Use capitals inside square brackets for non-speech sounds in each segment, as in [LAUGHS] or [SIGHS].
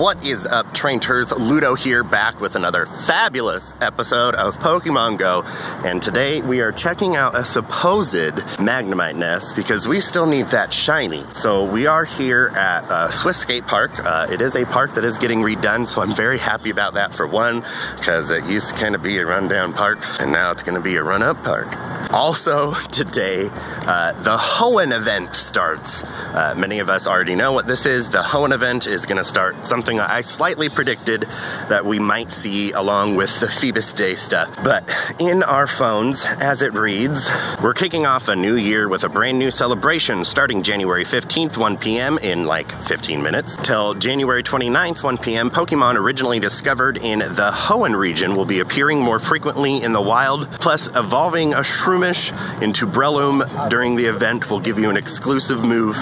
What is up, Trainters? Ludo here, back with another fabulous episode of Pokemon Go. And today we are checking out a supposed Magnemite nest because we still need that shiny. So we are here at uh, Swiss Skate Park. Uh, it is a park that is getting redone, so I'm very happy about that for one, because it used to kind of be a rundown park, and now it's gonna be a run-up park. Also today, uh, the Hoenn event starts. Uh, many of us already know what this is. The Hoenn event is gonna start something I slightly predicted that we might see along with the Phoebus Day stuff. But in our phones, as it reads, we're kicking off a new year with a brand new celebration starting January 15th, 1 p.m. in like 15 minutes till January 29th, 1 p.m. Pokemon originally discovered in the Hoenn region will be appearing more frequently in the wild, plus evolving a Shroomish into Breloom during the event will give you an exclusive move.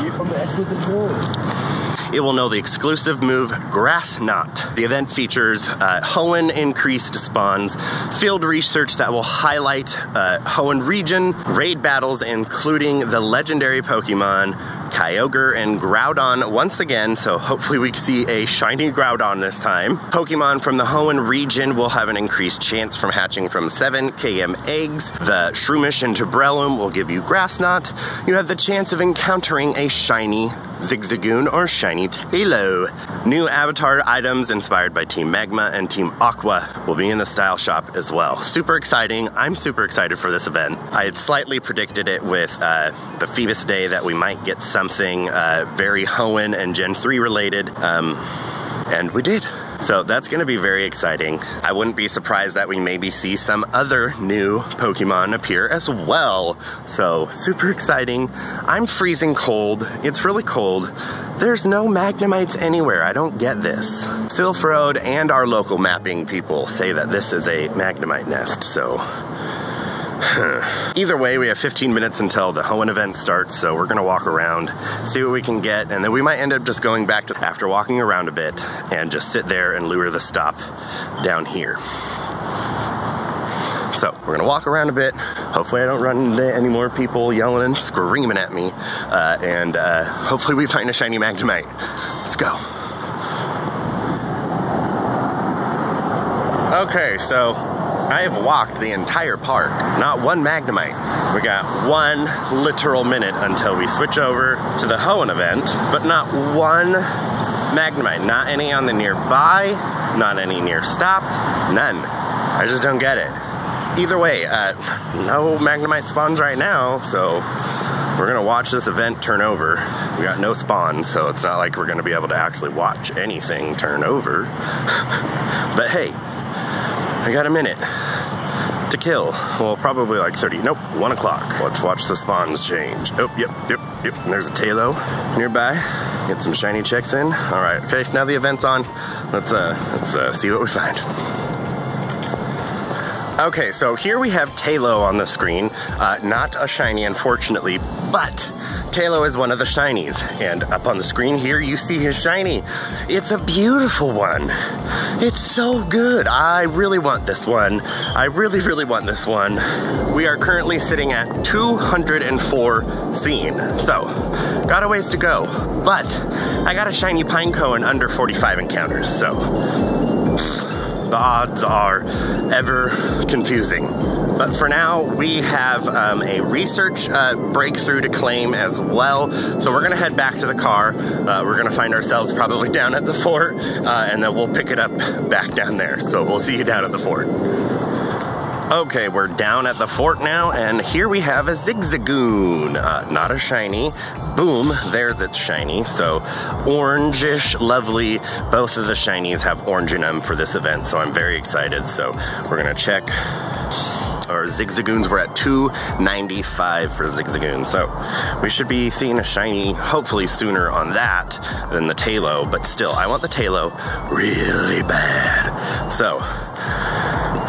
It will know the exclusive move Grass Knot. The event features uh, Hoenn increased spawns, field research that will highlight uh, Hoenn region, raid battles including the legendary Pokemon Kyogre and Groudon once again, so hopefully we see a shiny Groudon this time. Pokemon from the Hoenn region will have an increased chance from hatching from 7 km eggs. The Shroomish and Breloom will give you Grass Knot. You have the chance of encountering a shiny Zigzagoon or Shiny Taillow. New avatar items inspired by Team Magma and Team Aqua will be in the style shop as well. Super exciting. I'm super excited for this event. I had slightly predicted it with uh, the Phoebus Day that we might get something uh, very Hoenn and Gen 3 related, um, and we did. So that's gonna be very exciting. I wouldn't be surprised that we maybe see some other new Pokemon appear as well. So super exciting. I'm freezing cold. It's really cold. There's no Magnemites anywhere. I don't get this. Silph Road and our local mapping people say that this is a Magnemite nest, so [SIGHS] Either way, we have 15 minutes until the Hoenn event starts, so we're gonna walk around, see what we can get, and then we might end up just going back to, after walking around a bit, and just sit there and lure the stop down here. So we're gonna walk around a bit. Hopefully I don't run into any more people yelling and screaming at me. Uh, and uh, hopefully we find a shiny Magnemite. Let's go. Okay, so I have walked the entire park, not one Magnemite. We got one literal minute until we switch over to the Hoenn event, but not one Magnemite. Not any on the nearby, not any near stop, none. I just don't get it. Either way, uh, no Magnemite spawns right now, so we're gonna watch this event turn over. We got no spawns, so it's not like we're gonna be able to actually watch anything turn over. [LAUGHS] but hey, I got a minute to kill. Well, probably like 30. Nope, 1 o'clock. Let's watch the spawns change. Oh, yep, yep, yep. And there's a Taillow nearby. Get some shiny checks in. All right, okay, now the event's on. Let's, uh, let's uh, see what we find. Okay, so here we have Taillow on the screen. Uh, not a shiny, unfortunately, but Taillow is one of the shinies. And up on the screen here, you see his shiny. It's a beautiful one. It's so good. I really want this one. I really, really want this one. We are currently sitting at 204 seen. So, got a ways to go. But, I got a shiny Pineco in under 45 encounters, so the odds are ever confusing. But for now, we have um, a research uh, breakthrough to claim as well. So we're gonna head back to the car. Uh, we're gonna find ourselves probably down at the fort, uh, and then we'll pick it up back down there. So we'll see you down at the fort. Okay, we're down at the fort now, and here we have a Zigzagoon. Uh, not a shiny. Boom, there's its shiny. So, orangish, lovely. Both of the shinies have orange in them for this event, so I'm very excited. So, we're gonna check our Zigzagoons. We're at 295 for Zigzagoon. So, we should be seeing a shiny, hopefully sooner on that than the Taillow, but still, I want the Taillow really bad. So,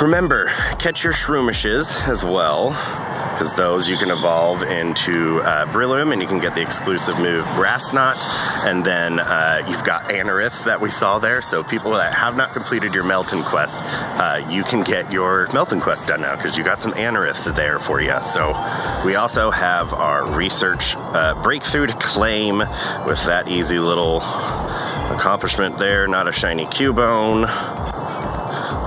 Remember, catch your Shroomishes as well, because those you can evolve into uh, Breloom and you can get the exclusive move Grass Knot. And then uh, you've got Anoriths that we saw there. So people that have not completed your Meltan quest, uh, you can get your Meltan quest done now because you got some Anoriths there for you. So we also have our research uh, breakthrough to claim with that easy little accomplishment there, not a shiny Cubone.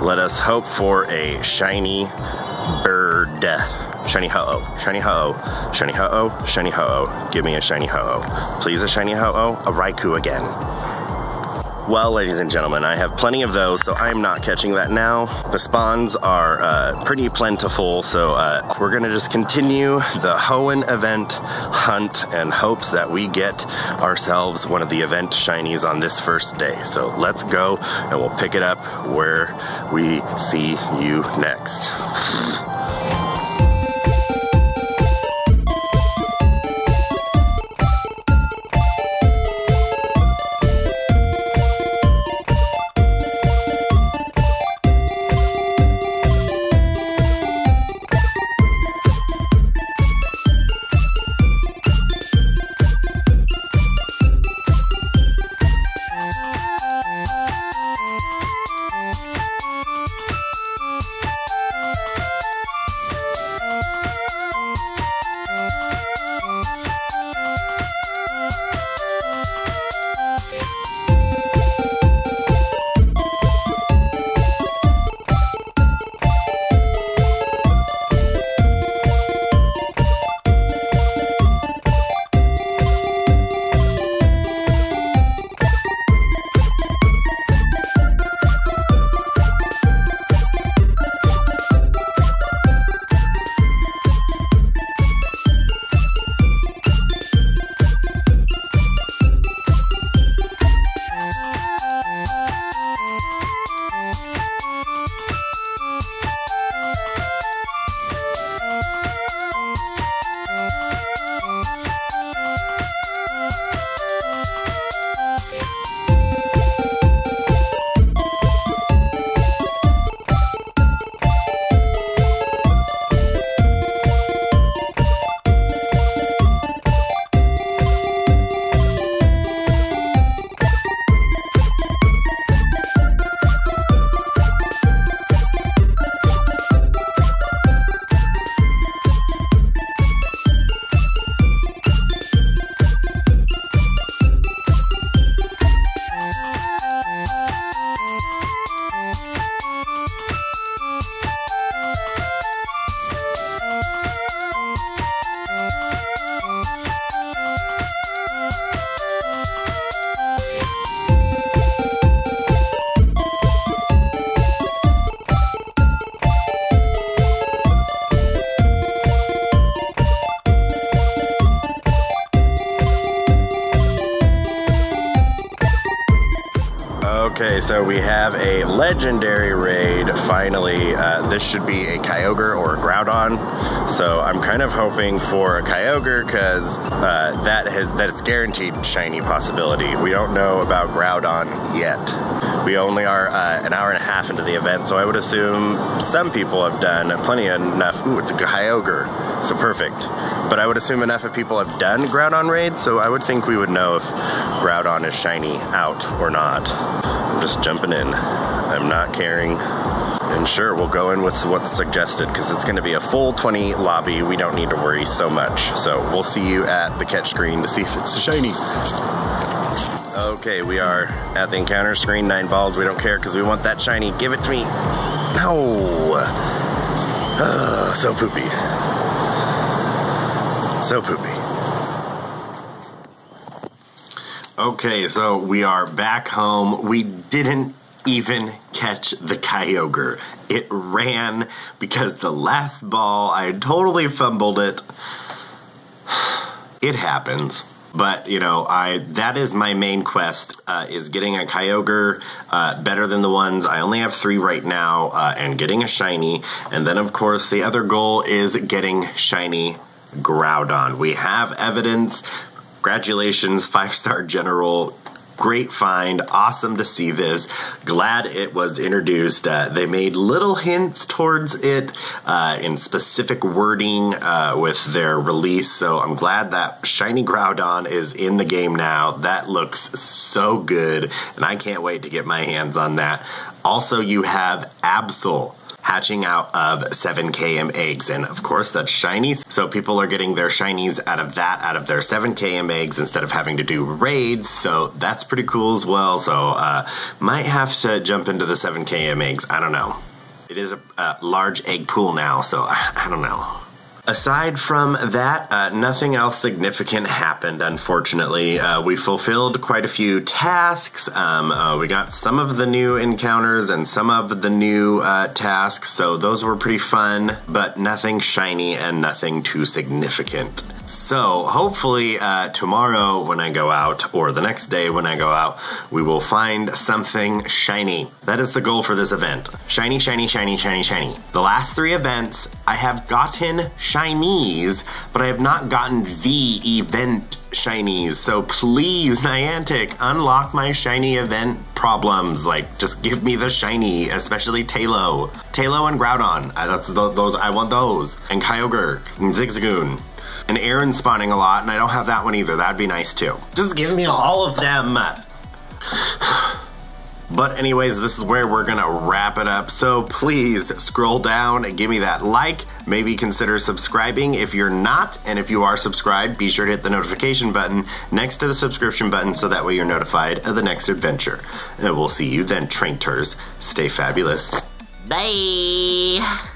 Let us hope for a shiny bird. Shiny Ho-Oh, Shiny Ho-Oh, Shiny Ho-Oh, Shiny Ho-Oh. Give me a Shiny Ho-Oh. Please a Shiny Ho-Oh, a Raikou again. Well, ladies and gentlemen, I have plenty of those, so I'm not catching that now. The spawns are uh, pretty plentiful, so uh, we're gonna just continue the Hoenn event hunt and hopes that we get ourselves one of the event shinies on this first day. So let's go and we'll pick it up where we see you next. Okay, so we have a legendary raid finally. Uh, this should be a Kyogre or a Groudon. So I'm kind of hoping for a Kyogre because uh, that has that is guaranteed shiny possibility. We don't know about Groudon yet. We only are uh, an hour and a half into the event, so I would assume some people have done plenty enough. Ooh, it's a Kyogre, so perfect. But I would assume enough of people have done Groudon raids, so I would think we would know if Groudon is shiny out or not. Just jumping in. I'm not caring. And sure, we'll go in with what's suggested because it's going to be a full 20 lobby. We don't need to worry so much. So we'll see you at the catch screen to see if it's shiny. Okay, we are at the encounter screen, nine balls. We don't care because we want that shiny. Give it to me. No. Uh, [SIGHS] so poopy. So poopy. Okay, so we are back home. We didn't even catch the Kyogre. It ran because the last ball, I totally fumbled it. [SIGHS] It happens. But you know, I that is my main quest uh, is getting a Kyogre uh, better than the ones I only have three right now, uh, and getting a shiny. And then of course the other goal is getting shiny Groudon. We have evidence. Congratulations, five star general great find. Awesome to see this. Glad it was introduced. Uh, they made little hints towards it uh, in specific wording uh, with their release. So I'm glad that Shiny Groudon is in the game now. That looks so good, and I can't wait to get my hands on that. Also, you have Absol. Hatching out of 7km eggs. And of course, that's shinies. So people are getting their shinies out of that, out of their 7km eggs instead of having to do raids. So that's pretty cool as well. So uh, might have to jump into the 7km eggs. I don't know. It is a, a large egg pool now, so I, I don't know. Aside from that, uh, nothing else significant happened, unfortunately. Uh, we fulfilled quite a few tasks. Um, uh, we got some of the new encounters and some of the new uh, tasks, so those were pretty fun, but nothing shiny and nothing too significant. So hopefully uh, tomorrow when I go out, or the next day when I go out, we will find something shiny. That is the goal for this event. Shiny, shiny, shiny, shiny, shiny. The last three events, I have gotten shinies, but I have not gotten the event shinies. So please, Niantic, unlock my shiny event problems. Like, just give me the shiny, especially Taillow. Taillow and Groudon. I, that's those. I want those. And Kyogre and Zigzagoon and Aron spawning a lot, and I don't have that one either. That'd be nice too. Just give me all of them. [SIGHS] But anyways, this is where we're gonna wrap it up. So please scroll down and give me that like. Maybe consider subscribing if you're not. And if you are subscribed, be sure to hit the notification button next to the subscription button so that way you're notified of the next adventure. And we'll see you then, Trainers. Stay fabulous. Bye.